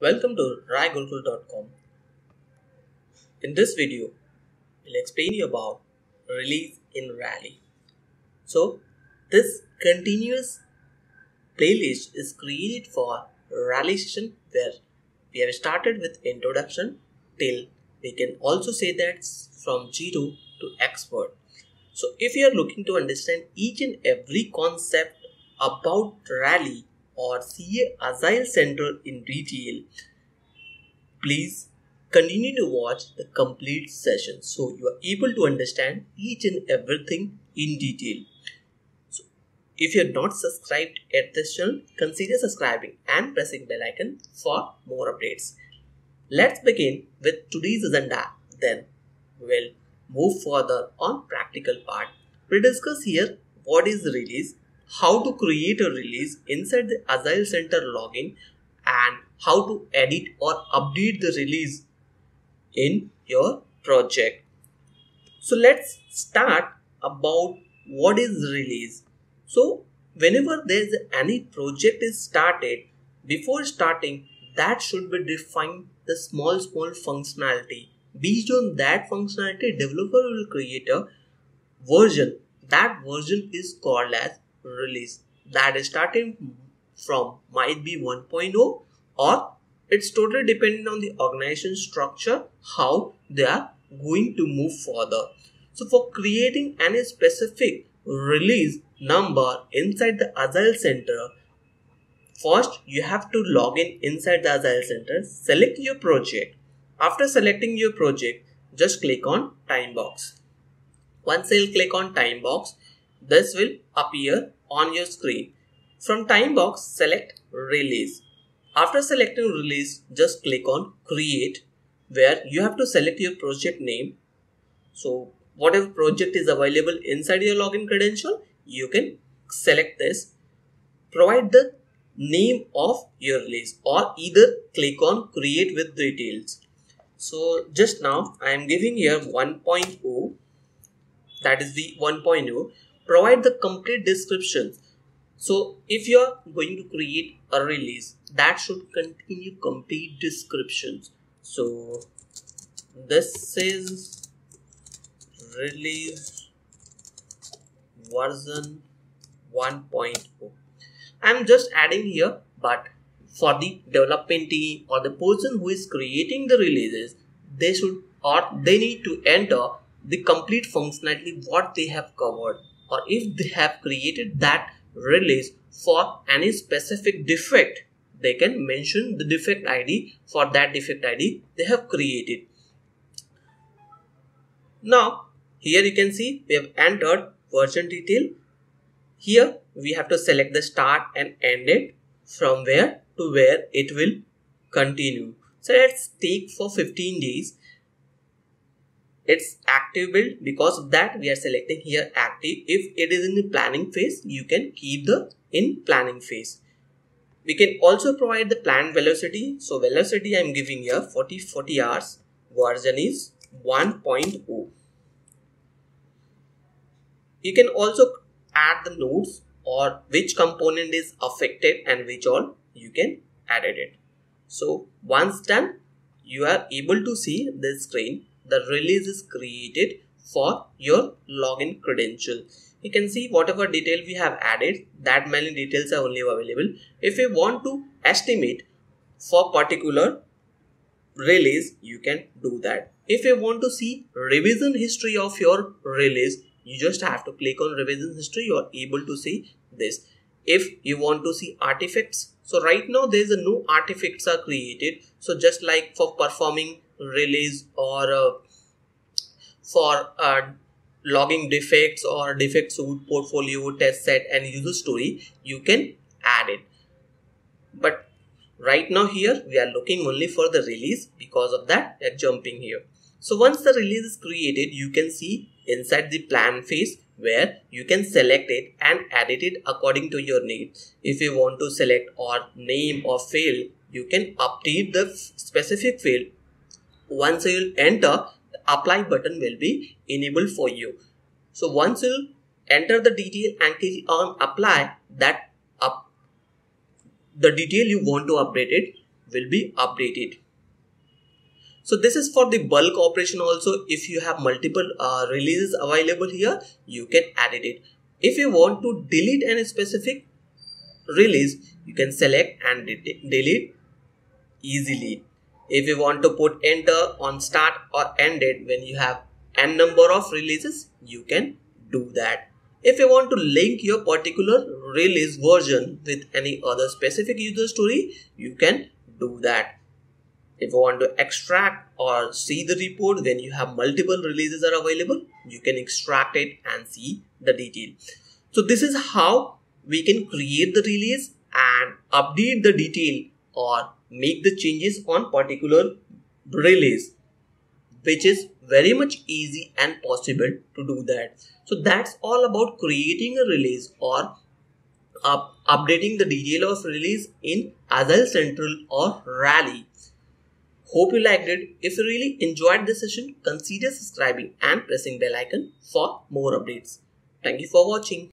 Welcome to RaiGurukul.com. In this video, we'll explain you about release in Rally. So, this continuous playlist is created for Rally session where we have started with introduction till we can also say that from zero to expert. So, if you are looking to understand each and every concept about Rally or CA Agile Central in detail, please continue to watch the complete session so you are able to understand each and everything in detail. So, if you're not subscribed at this channel, consider subscribing and pressing bell icon for more updates. Let's begin with today's agenda. Then we'll move further on practical part. We discuss here what is release, how to create a release inside the Agile Center login and how to edit or update the release in your project. So let's start about what is release. So whenever there's any project is started, before starting that should be defined the small small functionality. Based on that functionality, developer will create a version. That version is called as release that is starting from might be 1.0 or it's totally dependent on the organization structure how they are going to move further. So for creating any specific release number inside the agile center first you have to log in inside the agile center select your project. After selecting your project just click on time box. Once you'll click on time box this will appear on your screen. From time box, select release. After selecting release, just click on create where you have to select your project name. So whatever project is available inside your login credential, you can select this. Provide the name of your release or either click on create with details. So just now I am giving here 1.0 that is the 1.0 provide the complete description so if you are going to create a release that should continue complete descriptions. So this is release version 1.0 i'm just adding here but for the development team or the person who is creating the releases they should or they need to enter the complete functionality what they have covered or if they have created that release for any specific defect they can mention the defect id for that defect id they have created. Now here you can see we have entered version detail. Here we have to select the start and end it from where to where it will continue. So let's take for 15 days it's active build. Because of that we are selecting here active. If it is in the planning phase you can keep the in planning phase. We can also provide the plan velocity. So velocity i'm giving here 40 40 hours. Version is 1.0 you can also add the nodes or which component is affected and which all you can add it. So once done you are able to see this screen the release is created for your login credential. You can see whatever detail we have added that many details are only available. If you want to estimate for particular release you can do that. If you want to see revision history of your release you just have to click on revision history. You are able to see this. If you want to see artifacts so right now there is a no artifacts are created. So just like for performing release or uh, for uh, logging defects or defect suite portfolio test set and user story you can add it. But right now here we are looking only for the release because of that we are jumping here. So once the release is created you can see inside the plan phase where you can select it and edit it according to your need. If you want to select or name or field you can update the specific field once you enter the apply button will be enabled for you so once you enter the detail and click on apply that up the detail you want to update it will be updated. So this is for the bulk operation also. If you have multiple uh, releases available here, you can edit it. If you want to delete any specific release, you can select and delete easily. If you want to put enter on start or end date when you have n number of releases, you can do that. If you want to link your particular release version with any other specific user story, you can do that. If you want to extract or see the report when you have multiple releases are available, you can extract it and see the detail. So this is how we can create the release and update the detail or make the changes on particular release which is very much easy and possible to do that. So that's all about creating a release or up, updating the detail of release in agile central or rally. Hope you liked it. If you really enjoyed this session consider subscribing and pressing bell icon for more updates. Thank you for watching